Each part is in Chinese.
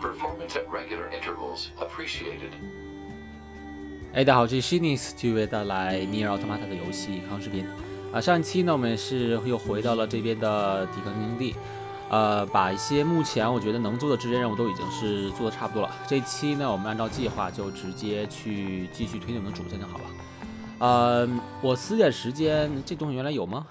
Performance at regular intervals appreciated. 哎，大家好，这是 s h i n i s 继续为大家带来《尼尔奥特曼》的游戏康视频。啊，上一期呢，我们是又回到了这边的抵抗营地，呃，把一些目前我觉得能做的支线任务都已经是做的差不多了。这期呢，我们按照计划就直接去继续推进我们的主线就好了。呃，我死点时间，这东西原来有吗？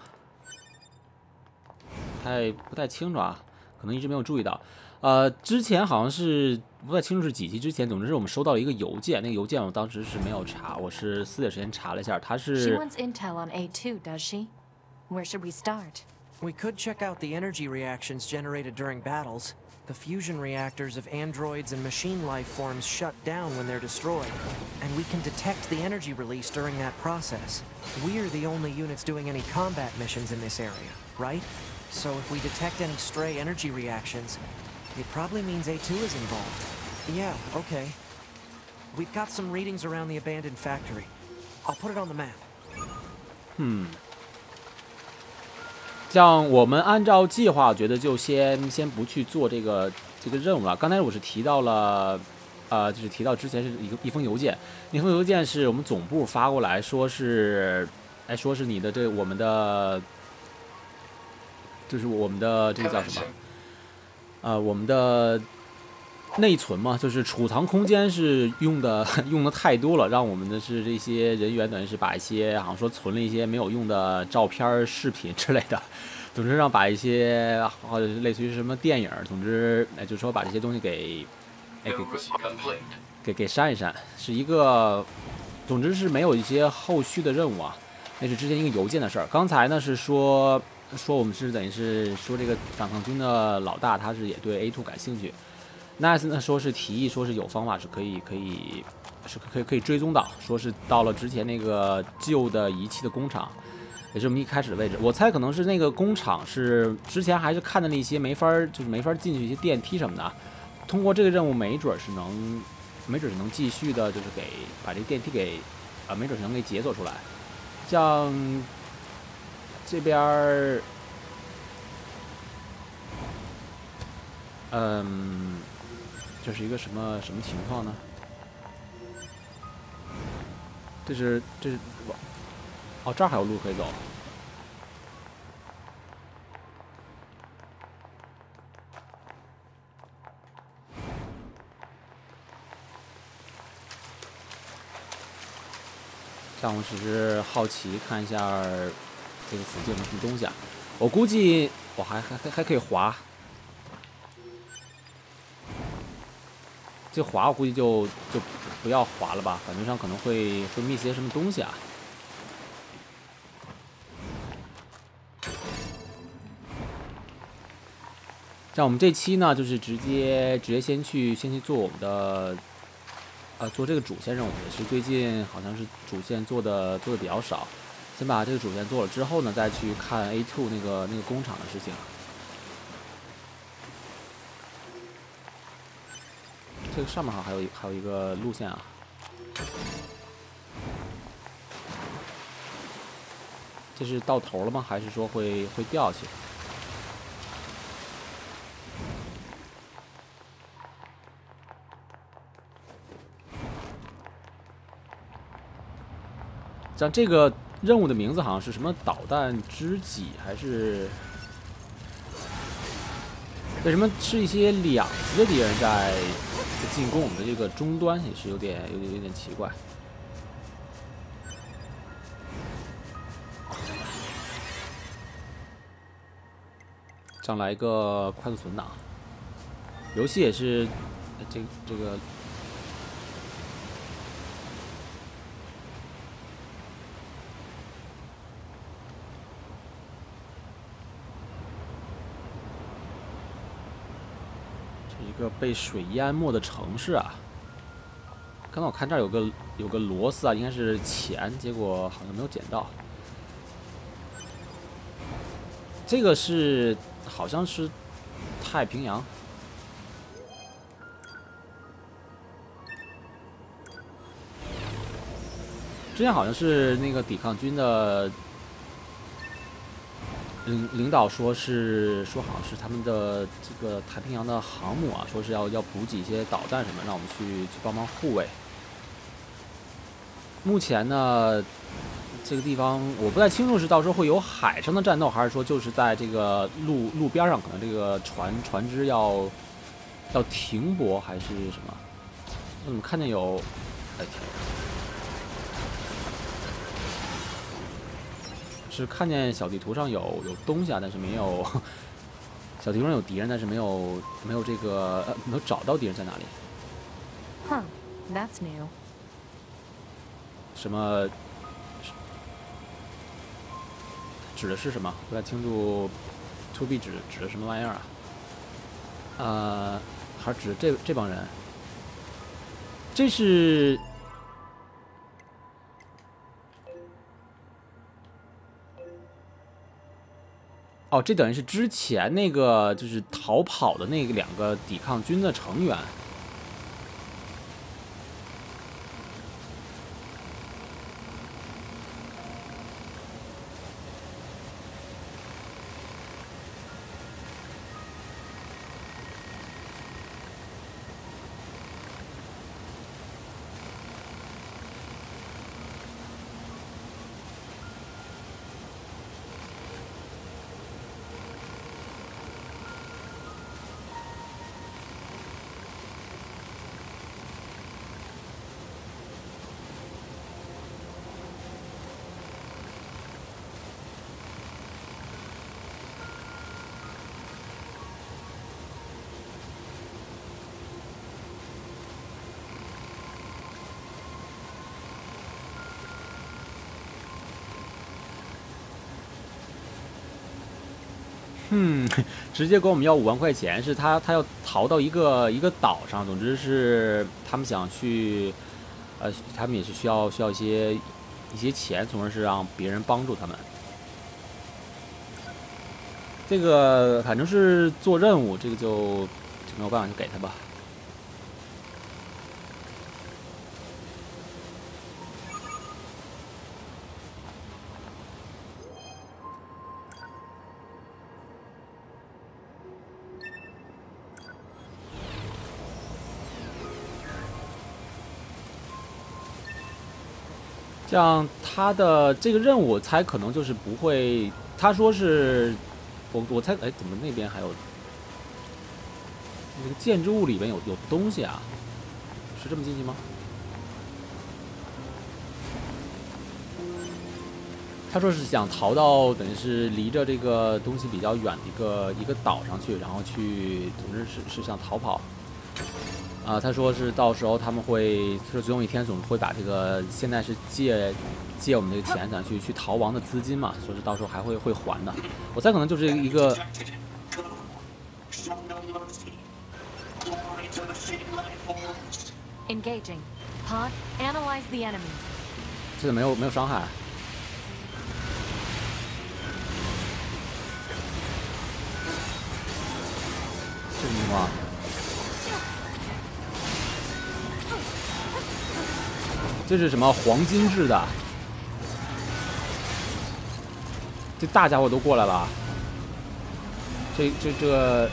太不太清楚啊，可能一直没有注意到。呃，之前好像是不太清楚是几期之前，总之是我们收到了一个邮件，那个邮件我当时是没有查，我是四点时间查了一下，它是。She wants intel on A2, does she? Where should we start? We could check out the energy reactions generated during battles. The fusion reactors of androids and machine life forms shut down when they're destroyed, and we can detect the energy release during that process. We're the only units doing any combat missions in this area, right? So if we detect any stray energy reactions, it probably means A2 is involved. Yeah, okay. We've got some readings around the abandoned factory. I'll put it on the map. 嗯，像我们按照计划，我觉得就先先不去做这个这个任务了。刚才我是提到了，呃，就是提到之前是一个一封邮件，那封邮件是我们总部发过来说是，哎，说是你的这我们的，就是我们的这个叫什么？呃，我们的内存嘛，就是储藏空间是用的 用的太多了，让我们的是这些人员等于是把一些好像说存了一些没有用的照片、视频之类的，总之让把一些或者是类似于什么电影，总之哎，就说把这些东西给哎给给给删一删，是一个，总之是没有一些后续的任务啊，那是之前一个邮件的事儿。刚才呢是说。说我们是等于是说这个反抗军的老大，他是也对 A two 感兴趣。Nice 呢说是提议说是有方法是可以可以是可以可以追踪到，说是到了之前那个旧的仪器的工厂，也是我们一开始的位置。我猜可能是那个工厂是之前还是看的那些没法就是没法进去一些电梯什么的。通过这个任务，没准是能没准是能继续的，就是给把这个电梯给啊，没准是能给解锁出来，像。这边儿，嗯，这是一个什么什么情况呢？这是这是，哦，这儿还有路可以走。这样我只是好奇看一下。这个附近有什么东西啊？我估计我还还还还可以滑，这滑我估计就就不要滑了吧，感觉上可能会会 miss 些什么东西啊。像我们这期呢，就是直接直接先去先去做我们的，呃，做这个主线任务，也是最近好像是主线做的做的比较少。先把这个主线做了之后呢，再去看 A two 那个那个工厂的事情。这个上面好像还有还有一个路线啊。这是到头了吗？还是说会会掉下去？像这个。任务的名字好像是什么导弹知己，还是为什么是一些两级的敌人在进攻我们的这个终端，也是有点有点有点奇怪。上来一个快速存档，游戏也是这个这个。一个被水淹没的城市啊！刚才我看这儿有个有个螺丝啊，应该是钱，结果好像没有捡到。这个是好像是太平洋，之前好像是那个抵抗军的领领导说是说好像是他们的这个太平洋的航母啊，说是要要补给一些导弹什么，让我们去去帮忙护卫。目前呢，这个地方我不太清楚是到时候会有海上的战斗，还是说就是在这个路路边上，可能这个船船只要要停泊还是什么？我怎么看见有？哎天！是看见小地图上有有东西啊，但是没有小地图上有敌人，但是没有没有这个呃没有找到敌人在哪里。Huh, that's new. 什么？指的是什么？不太清楚。To B 指指的什么玩意儿啊？呃，还是指这这帮人？这是哦，这等于是之前那个就是逃跑的那个两个抵抗军的成员。嗯，直接管我们要五万块钱，是他他要逃到一个一个岛上，总之是他们想去，呃，他们也是需要需要一些一些钱，从而是让别人帮助他们。这个反正是做任务，这个就就没有办法，就给他吧。像他的这个任务，我猜可能就是不会。他说是，我我猜，哎，怎么那边还有那个建筑物里边有有东西啊？是这么进去吗？他说是想逃到等于是离着这个东西比较远的一个一个岛上去，然后去，总之是是想逃跑。啊，他说是到时候他们会，说总有一天总会把这个现在是借借我们这个钱想去去逃亡的资金嘛，说是到时候还会会还的。我猜可能就是一个 Engaging. Pod, analyze the enemy. 这个没有没有伤害。这什么这是什么黄金制的？这大家伙都过来了。这这这，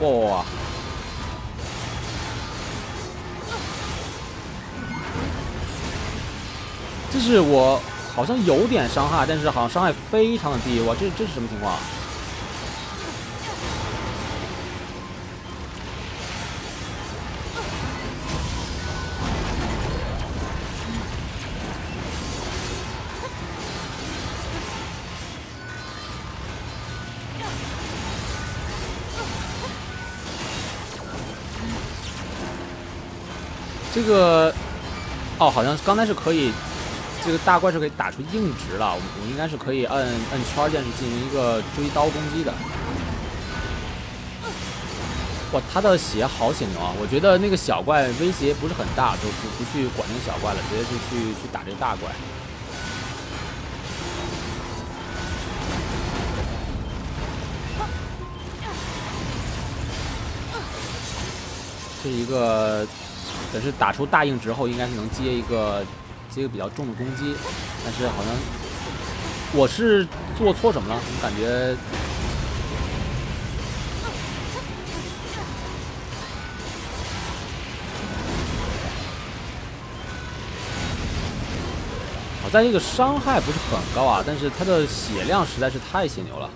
哇哇哇！这是我好像有点伤害，但是好像伤害非常的低。哇，这这是什么情况？这个哦，好像刚才是可以，这个大怪是可以打出硬直了。我我应该是可以摁摁圈键是进行一个追刀攻击的。哇，他的血好显能啊！我觉得那个小怪威胁不是很大，就不不去管那个小怪了，直接就去去打这个大怪。这是一个，等是打出大硬直后，应该是能接一个接个比较重的攻击，但是好像我是做错什么了？我感觉好在这个伤害不是很高啊，但是他的血量实在是太血牛了。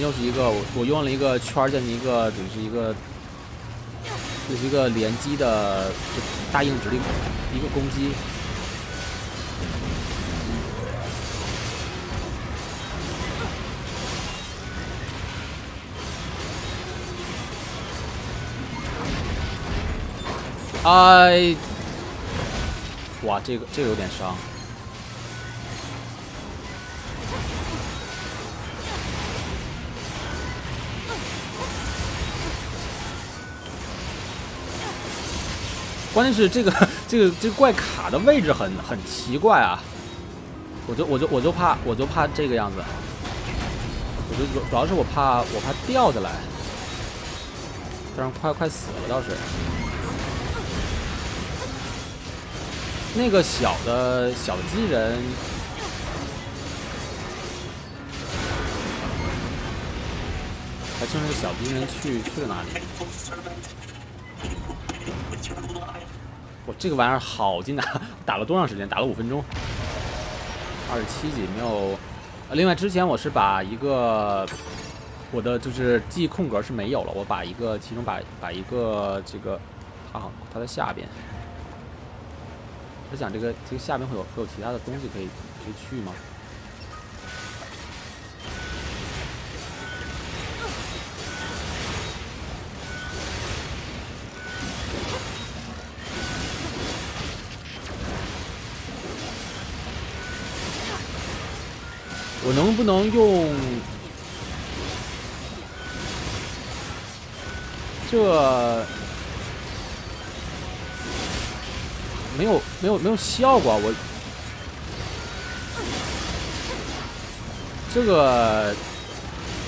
又是一个我我用了一个圈儿进行一个等于是一个，这是一个连击的就大硬直的一个攻击。哎，哇，这个这个有点伤。关键是这个这个这个怪卡的位置很很奇怪啊！我就我就我就怕我就怕这个样子，我就主主要是我怕我怕掉下来，但是快快死了倒是。那个小的小机人，还剩那个小机器人去去了哪里？我这个玩意儿好劲啊！打了多长时间？打了五分钟，二十七级没有。另外之前我是把一个我的就是记忆空格是没有了，我把一个其中把把一个这个它好它在下边。我想这个这个下面会有会有其他的东西可以可以去吗？能不能用这？没有没有没有效果，我这个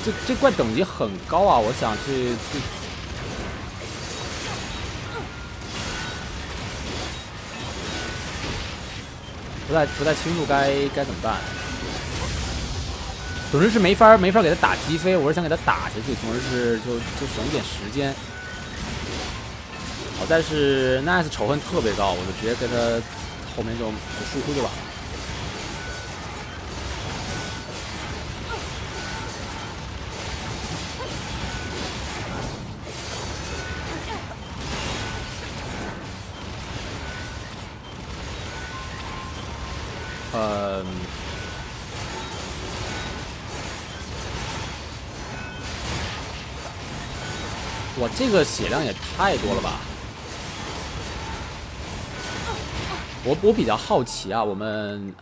这这怪等级很高啊！我想去去，不太不太清楚该该怎么办。总之是没法没法给他打击飞，我是想给他打下去，总之是就就省一点时间。好在是 Nice 仇恨特别高，我就直接跟他后面就就输出就完了。这个血量也太多了吧！我我比较好奇啊，我们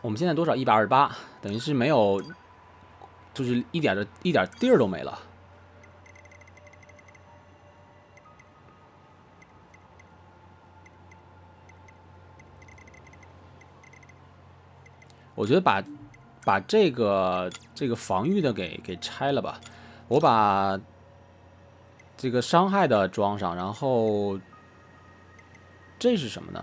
我们现在多少？一百二十八，等于是没有，就是一点的一点地儿都没了。我觉得把把这个这个防御的给给拆了吧，我把这个伤害的装上，然后。这是什么呢？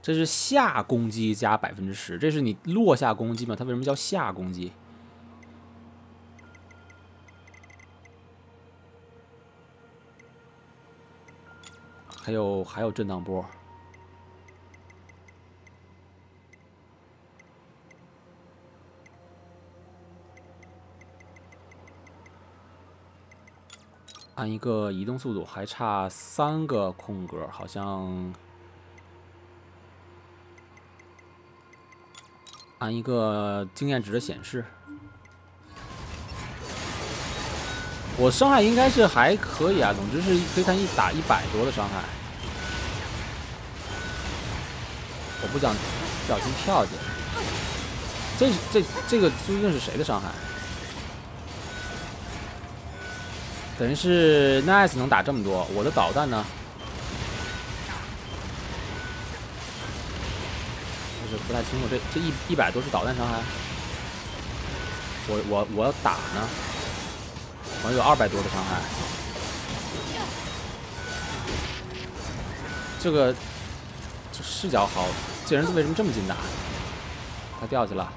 这是下攻击加百分之十，这是你落下攻击吗？它为什么叫下攻击？还有还有震荡波，按一个移动速度，还差三个空格，好像按一个经验值的显示，我伤害应该是还可以啊。总之是可以看一打一百多的伤害，我不想不小心跳去。这这这个究竟是谁的伤害？等于是 Nice 能打这么多，我的导弹呢？就是不太清楚，这这一一百多是导弹伤害，我我我要打呢，好像有二百多的伤害。这个这视角好，这人为什么这么近打？他掉下了。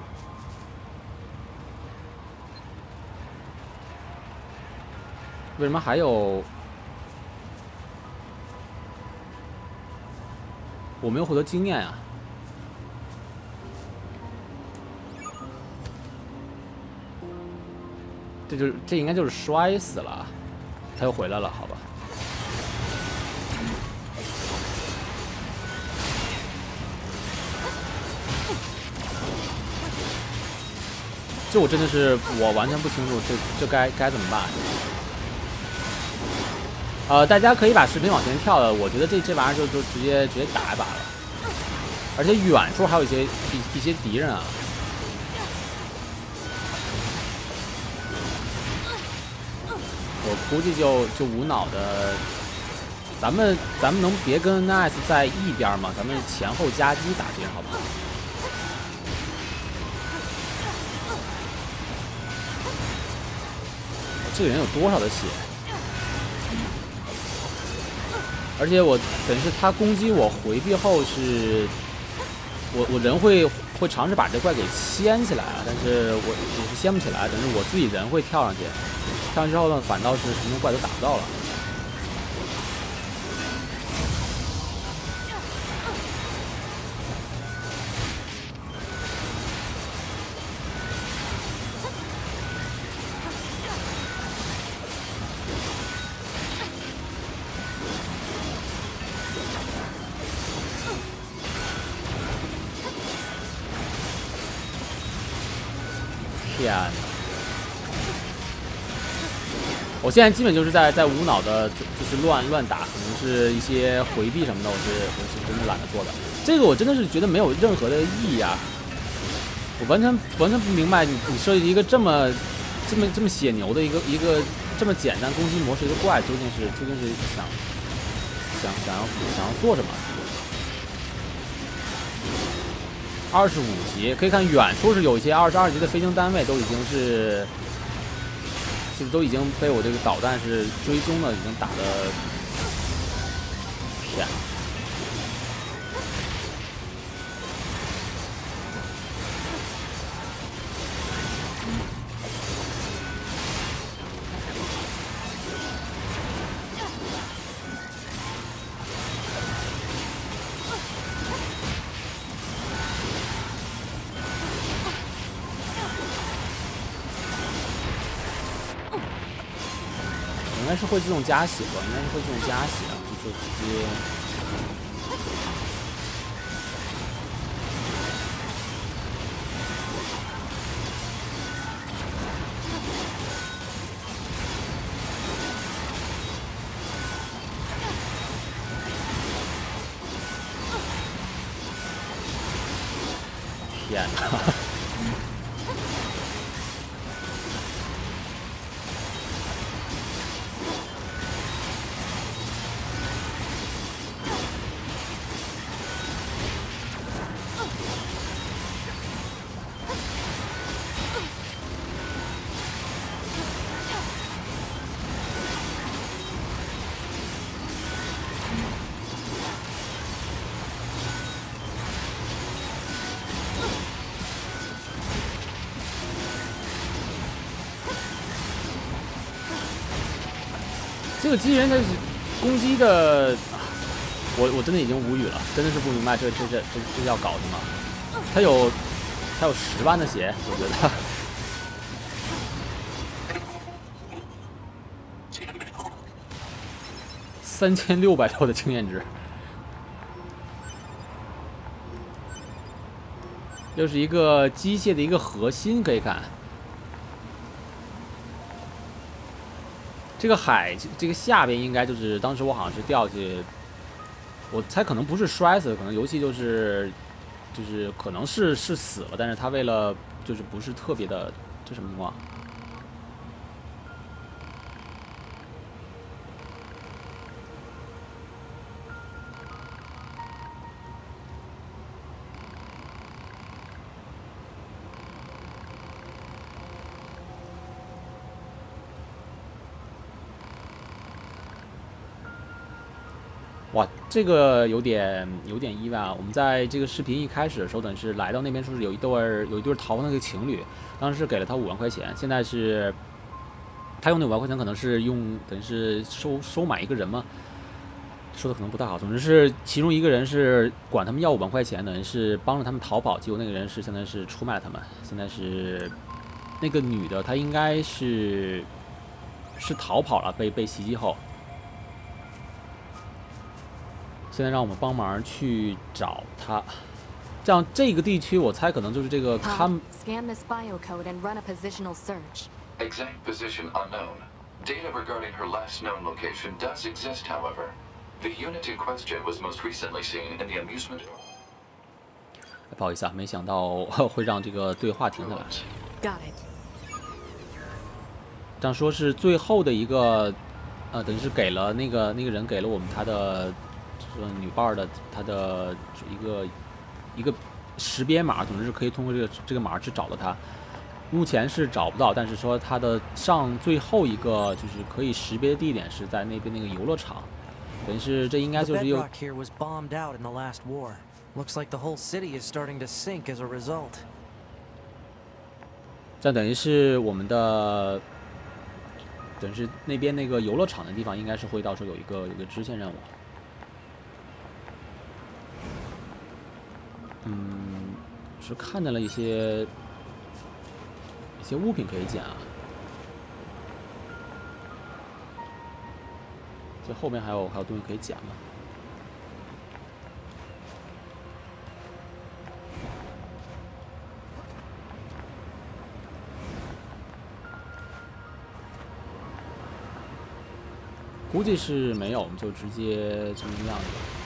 为什么还有？我没有获得经验啊！这就是这应该就是摔死了，他又回来了，好吧？这我真的是我完全不清楚，这这该该怎么办？呃，大家可以把视频往前跳的，我觉得这这玩意儿就就直接直接打一把了，而且远处还有一些一一些敌人啊，我估计就就无脑的，咱们咱们能别跟 Nice 在一边吗？咱们前后夹击打敌人好不好？这个人有多少的血？而且我等于是他攻击我回避后是，我我人会会尝试把这怪给掀起来啊，但是我我是掀不起来，等于我自己人会跳上去，跳上之后呢，反倒是什么怪都打不到了。现在基本就是在在无脑的，就就是乱乱打，可能是一些回避什么的，我是我是真的懒得做的。这个我真的是觉得没有任何的意义啊！我完全完全不明白，你你设计一个这么这么这么血牛的一个一个这么简单攻击模式一个怪，究竟是究竟是想想想要想要做什么？二十五级可以看远处是有一些二十二级的飞行单位，都已经是，就是都已经被我这个导弹是追踪了，已经打的天。该是会自动加血吧，应该是会自动加血啊，就就直接。个机器人的攻击的，我我真的已经无语了，真的是不明白这这这这这要搞什么？他有他有十万的血，我觉得。三千六百多的经验值，又是一个机械的一个核心，可以看。这个海，这个下边应该就是当时我好像是掉下去，我猜可能不是摔死，可能游戏就是就是可能是是死了，但是他为了就是不是特别的，这什么情况？哇，这个有点有点意外啊！我们在这个视频一开始的时候，等于是来到那边，说是有一对儿有一对儿逃亡的那个情侣，当时是给了他五万块钱，现在是他用那五万块钱可能是用等于是收收买一个人嘛，说的可能不太好。总之是其中一个人是管他们要五万块钱，等于是帮着他们逃跑，结果那个人是现在是出卖了他们，现在是那个女的，她应该是是逃跑了，被被袭击后。现在让我们帮忙去找他，这样这个地区我猜可能就是这个 Tom, 看 scan this biocode and run a positional search. Exact position unknown. Data regarding her last known location does exist, however. The unit in question was most recently seen in the amusement 不好意思啊，没想到会让这个对话停下来。Got it. 这样说是最后的一个，呃，等于是给了那个那个人给了我们他的这个女伴儿的她的一个一个识别码，总之是可以通过这个这个码去找到她。目前是找不到，但是说她的上最后一个就是可以识别的地点是在那边那个游乐场，等于是这应该就是又. Looks like the whole city is starting to sink as a result. 这等于是我们的，等于是那边那个游乐场的地方，应该是会到时候有一个有一个支线任务。嗯，是看见了一些一些物品可以捡啊。这后面还有还有东西可以捡吗？估计是没有，我们就直接这么样子。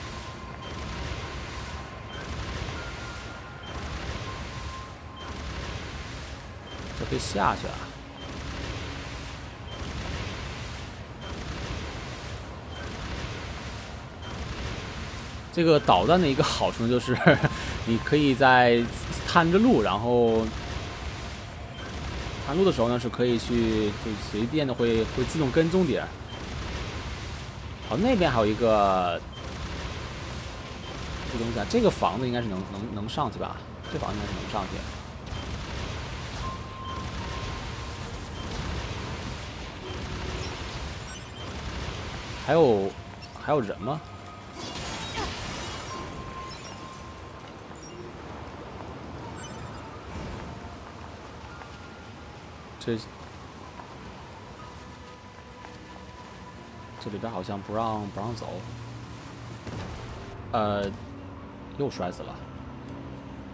下去啊！这个导弹的一个好处就是，你可以在探着路，然后探路的时候呢，是可以去就随便的会会自动跟踪敌人。好，那边还有一个这东西啊，这个房子应该是能能能上去吧？这房子应该是能上去。还有还有人吗？这这里边好像不让不让走，呃，又摔死了。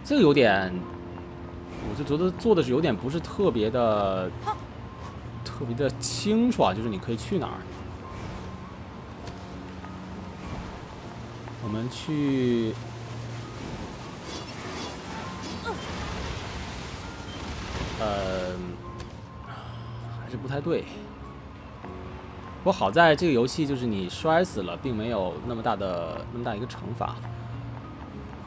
这个有点，我就觉得做的是有点不是特别的，特别的清楚啊，就是你可以去哪儿。我们去，呃，还是不太对。不过好在这个游戏就是你摔死了，并没有那么大的那么大一个惩罚，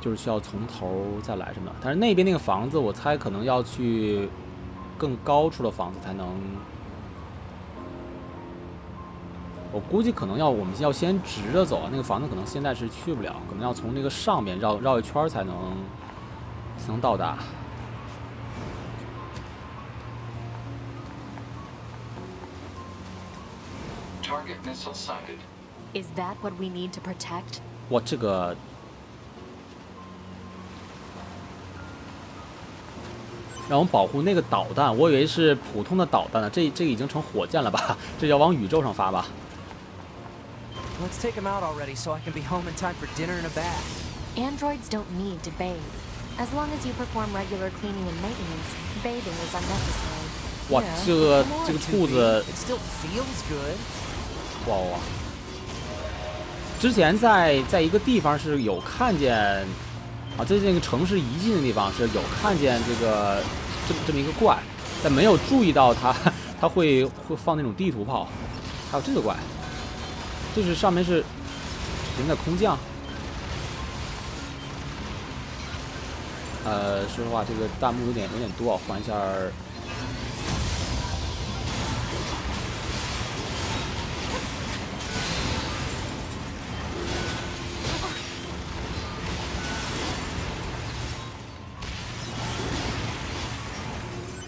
就是需要从头再来什么的。但是那边那个房子，我猜可能要去更高处的房子才能。我估计可能要我们要先直着走，那个房子可能现在是去不了，可能要从那个上面绕绕一圈才能才能到达。Target missile sighted. Is that what we need to protect? 哇，这个让我们保护那个导弹，我以为是普通的导弹呢，这这已经成火箭了吧？这要往宇宙上发吧？Let's take him out already so I can be home in time for dinner and a bath. Androids don't need to bathe. As long as you perform regular cleaning and maintenance, bathing is unnecessary. 哇这个这个兔子 It still feels good. 哇哇哇！之前在在一个地方是有看见啊，在这个城市遗迹的地方是有看见这个这么这么一个怪，但没有注意到它它会会放那种地图炮，还有这个怪，就是上面是人的空降。呃，说实话，这个弹幕有点有点多，换一下。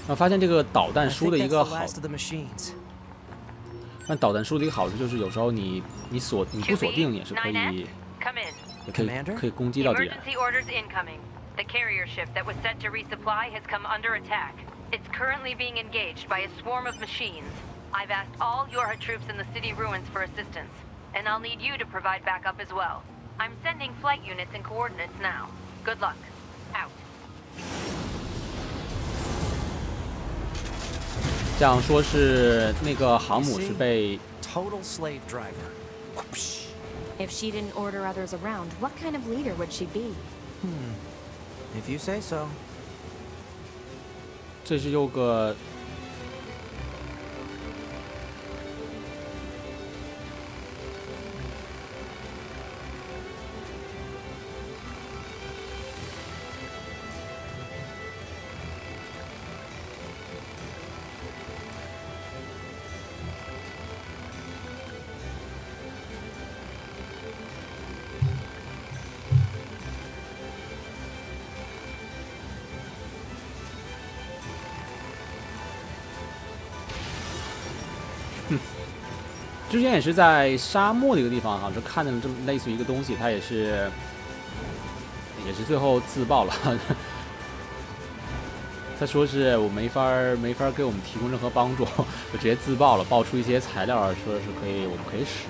我发现这个导弹输的一个好。但导弹书的一个好处就是，有时候你你锁你不锁定也是可以， 9B, come in. 也可以 Commander？可以攻击到敌人。 Emergency orders incoming. The carrier ship that was sent to resupply has come under attack. It's currently being engaged by a swarm of machines. I've asked all Yorha troops in the city ruins for assistance, and I'll need you to provide backup as well. I'm sending flight units and coordinates now. Good luck. Out. 这样说是那个航母是被 Total slave driver. If she didn't order others around, what kind of leader would she be? If you say so. 这是有个之前也是在沙漠的一个地方，好像是看见了这么类似于一个东西，它也是也是最后自爆了。他说是我没法儿没法儿给我们提供任何帮助，就直接自爆了，爆出一些材料，说是可以我们可以使。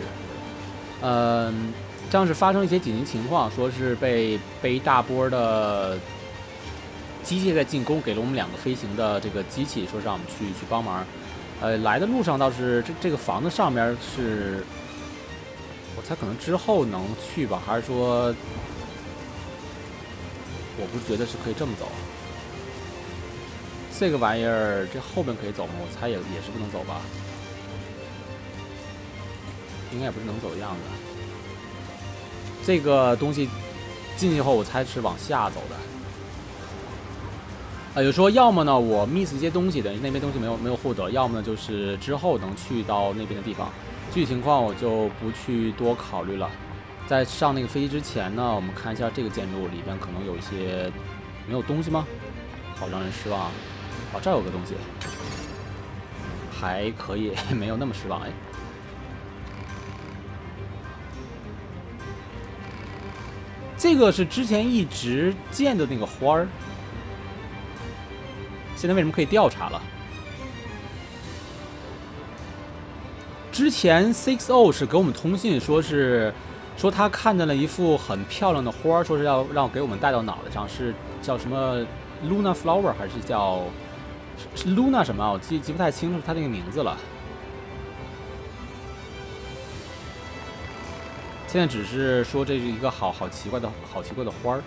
嗯，这样是发生一些紧急情况，说是被被一大波的机械在进攻，给了我们两个飞行的这个机器，说让我们去去帮忙。呃，来的路上倒是这这个房子上面是，我猜可能之后能去吧，还是说，我不觉得是可以这么走。这个玩意儿这后边可以走吗？我猜也也是不能走吧，应该也不是能走的样子。这个东西进去后，我猜是往下走的。呃，有说要么呢我 miss 一些东西，等于那边东西没有没有获得；要么呢就是之后能去到那边的地方。具体情况我就不去多考虑了。在上那个飞机之前呢，我们看一下这个建筑里边可能有一些没有东西吗？好让人失望！哦，这儿有个东西，还可以，没有那么失望哎。这个是之前一直建的那个花儿，现在为什么可以调查了？之前 Six O 是给我们通信，说是说他看见了一幅很漂亮的花儿，说是要让给我们带到脑袋上，是叫什么 Luna Flower 还是叫 Luna 什么？我记记不太清楚他那个名字了。现在只是说这是一个好好奇怪的好奇怪的花儿，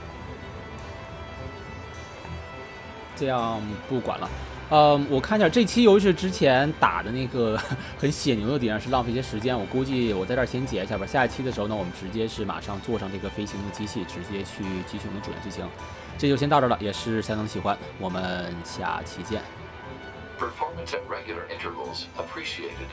这样不管了。呃，我看一下这期由于是之前打的那个 很血牛的敌人，是浪费一些时间。我估计我在这儿先解一下吧。下一期的时候呢，我们直接是马上坐上这个飞行的机器，直接去继续我们主线剧情。这就先到这儿了，也是相当喜欢。我们下期见。Performance at regular intervals appreciated.